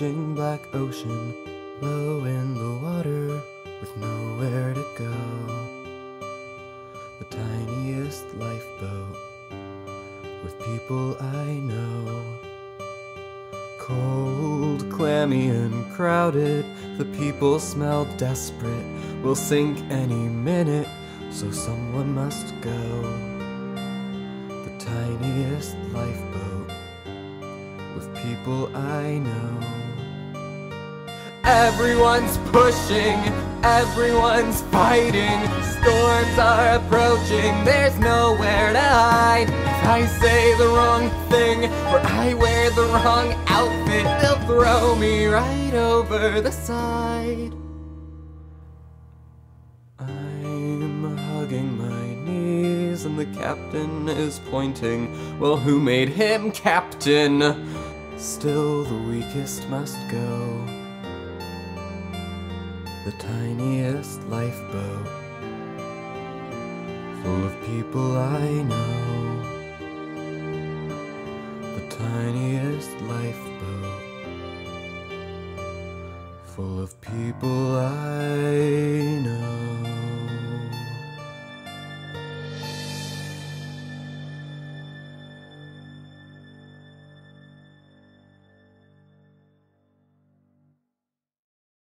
black ocean, low in the water, with nowhere to go. The tiniest lifeboat, with people I know. Cold, clammy, and crowded, the people smell desperate, We'll sink any minute, so someone must go. The tiniest lifeboat with people I know. Everyone's pushing, everyone's fighting. Storms are approaching, there's nowhere to hide. If I say the wrong thing or I wear the wrong outfit, they'll throw me right over the side. I'm hugging my knees and the captain is pointing. Well, who made him captain? Still, the weakest must go. The tiniest lifeboat, full of people I know. The tiniest lifeboat, full of people I